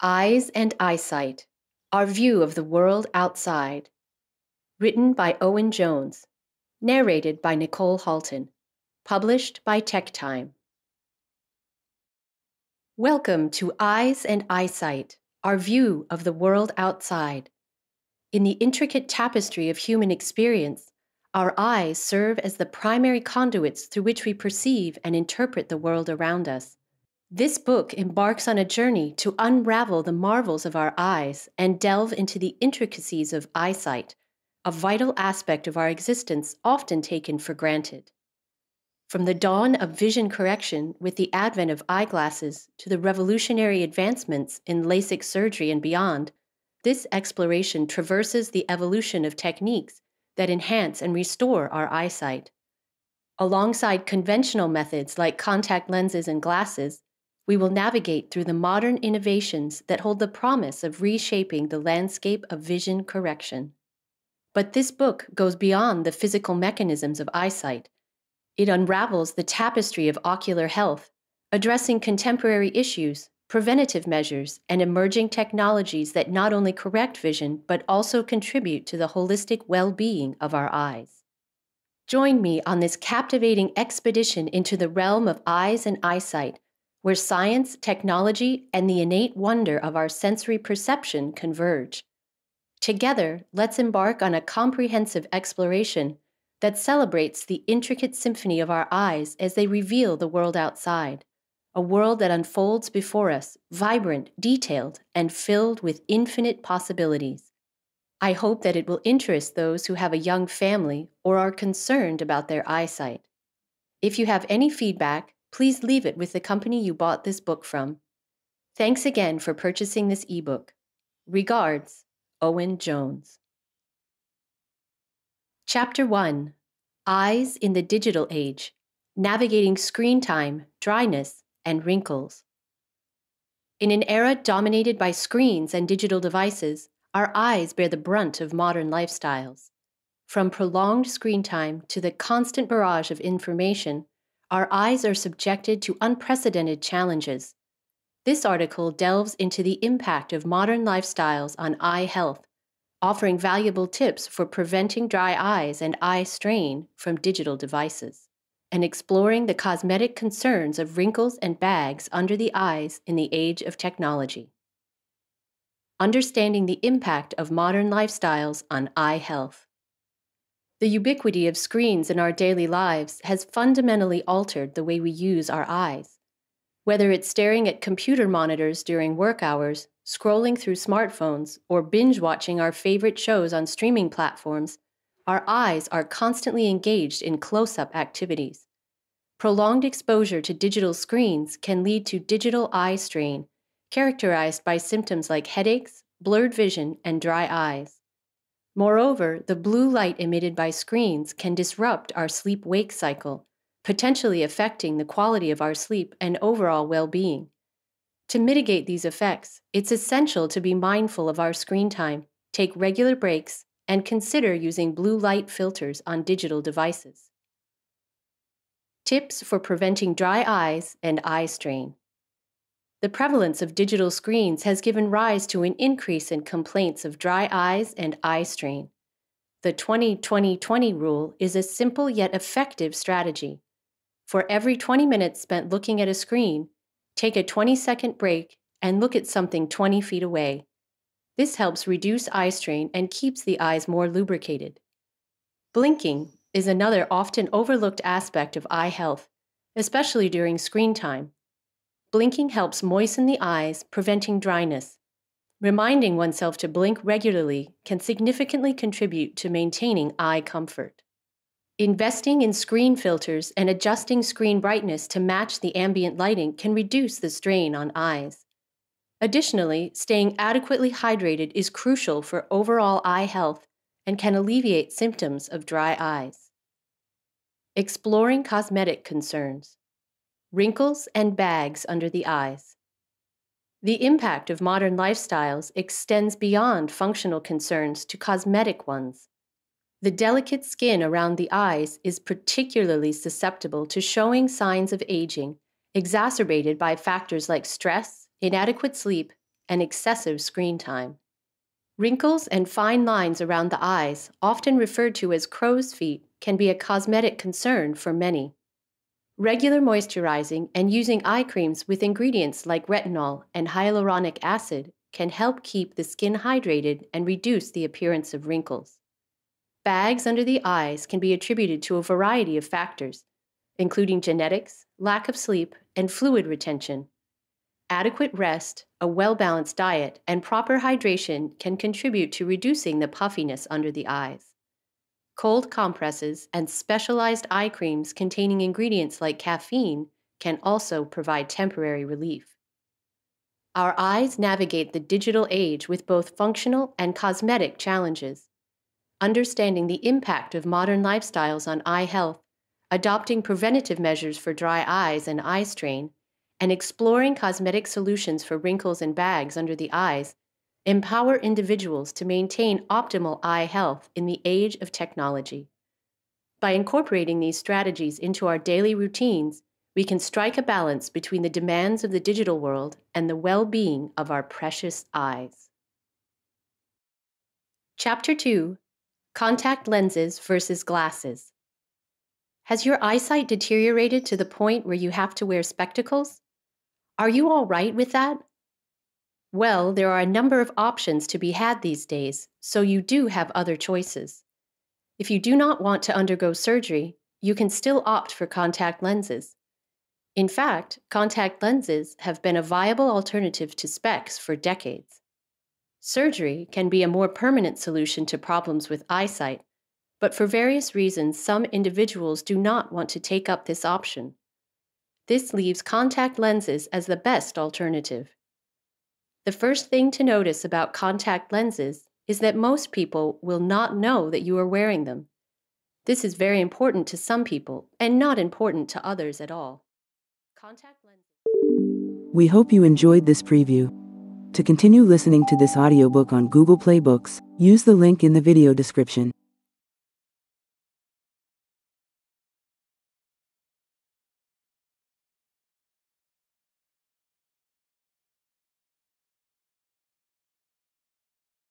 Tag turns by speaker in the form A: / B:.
A: Eyes and Eyesight Our View of the World Outside. Written by Owen Jones. Narrated by Nicole Halton. Published by Tech Time. Welcome to Eyes and Eyesight Our View of the World Outside. In the intricate tapestry of human experience, our eyes serve as the primary conduits through which we perceive and interpret the world around us. This book embarks on a journey to unravel the marvels of our eyes and delve into the intricacies of eyesight, a vital aspect of our existence often taken for granted. From the dawn of vision correction with the advent of eyeglasses to the revolutionary advancements in LASIK surgery and beyond, this exploration traverses the evolution of techniques that enhance and restore our eyesight. Alongside conventional methods like contact lenses and glasses, we will navigate through the modern innovations that hold the promise of reshaping the landscape of vision correction. But this book goes beyond the physical mechanisms of eyesight. It unravels the tapestry of ocular health, addressing contemporary issues, preventative measures, and emerging technologies that not only correct vision but also contribute to the holistic well being of our eyes. Join me on this captivating expedition into the realm of eyes and eyesight where science, technology, and the innate wonder of our sensory perception converge. Together, let's embark on a comprehensive exploration that celebrates the intricate symphony of our eyes as they reveal the world outside, a world that unfolds before us, vibrant, detailed, and filled with infinite possibilities. I hope that it will interest those who have a young family or are concerned about their eyesight. If you have any feedback, please leave it with the company you bought this book from. Thanks again for purchasing this ebook. Regards, Owen Jones. Chapter 1 Eyes in the Digital Age Navigating Screen Time, Dryness, and Wrinkles. In an era dominated by screens and digital devices, our eyes bear the brunt of modern lifestyles. From prolonged screen time to the constant barrage of information, our eyes are subjected to unprecedented challenges. This article delves into the impact of modern lifestyles on eye health, offering valuable tips for preventing dry eyes and eye strain from digital devices, and exploring the cosmetic concerns of wrinkles and bags under the eyes in the age of technology. Understanding the impact of modern lifestyles on eye health. The ubiquity of screens in our daily lives has fundamentally altered the way we use our eyes. Whether it's staring at computer monitors during work hours, scrolling through smartphones, or binge watching our favorite shows on streaming platforms, our eyes are constantly engaged in close up activities. Prolonged exposure to digital screens can lead to digital eye strain, characterized by symptoms like headaches, blurred vision, and dry eyes. Moreover, the blue light emitted by screens can disrupt our sleep wake cycle, potentially affecting the quality of our sleep and overall well being. To mitigate these effects, it's essential to be mindful of our screen time, take regular breaks, and consider using blue light filters on digital devices. Tips for preventing dry eyes and eye strain. The prevalence of digital screens has given rise to an increase in complaints of dry eyes and eye strain. The 20 20 20 rule is a simple yet effective strategy. For every 20 minutes spent looking at a screen, take a 20 second break and look at something 20 feet away. This helps reduce eye strain and keeps the eyes more lubricated. Blinking is another often overlooked aspect of eye health, especially during screen time. Blinking helps moisten the eyes, preventing dryness. Reminding oneself to blink regularly can significantly contribute to maintaining eye comfort. Investing in screen filters and adjusting screen brightness to match the ambient lighting can reduce the strain on eyes. Additionally, staying adequately hydrated is crucial for overall eye health and can alleviate symptoms of dry eyes. Exploring cosmetic concerns wrinkles, and bags under the eyes. The impact of modern lifestyles extends beyond functional concerns to cosmetic ones. The delicate skin around the eyes is particularly susceptible to showing signs of aging, exacerbated by factors like stress, inadequate sleep, and excessive screen time. Wrinkles and fine lines around the eyes, often referred to as crow's feet, can be a cosmetic concern for many. Regular moisturizing and using eye creams with ingredients like retinol and hyaluronic acid can help keep the skin hydrated and reduce the appearance of wrinkles. Bags under the eyes can be attributed to a variety of factors, including genetics, lack of sleep, and fluid retention. Adequate rest, a well balanced diet, and proper hydration can contribute to reducing the puffiness under the eyes. Cold compresses and specialized eye creams containing ingredients like caffeine can also provide temporary relief. Our eyes navigate the digital age with both functional and cosmetic challenges. Understanding the impact of modern lifestyles on eye health, adopting preventative measures for dry eyes and eye strain, and exploring cosmetic solutions for wrinkles and bags under the eyes empower individuals to maintain optimal eye health in the age of technology. By incorporating these strategies into our daily routines, we can strike a balance between the demands of the digital world and the well being of our precious eyes. Chapter 2 Contact Lenses versus Glasses. Has your eyesight deteriorated to the point where you have to wear spectacles? Are you all right with that? Well, there are a number of options to be had these days, so you do have other choices. If you do not want to undergo surgery, you can still opt for contact lenses. In fact, contact lenses have been a viable alternative to specs for decades. Surgery can be a more permanent solution to problems with eyesight, but for various reasons, some individuals do not want to take up this option. This leaves contact lenses as the best alternative. The first thing to notice about contact lenses is that most people will not know that you are wearing them. This is very important to some people and not important to others at all. Contact lenses.
B: We hope you enjoyed this preview. To continue listening to this audiobook on Google Play Books, use the link in the video description.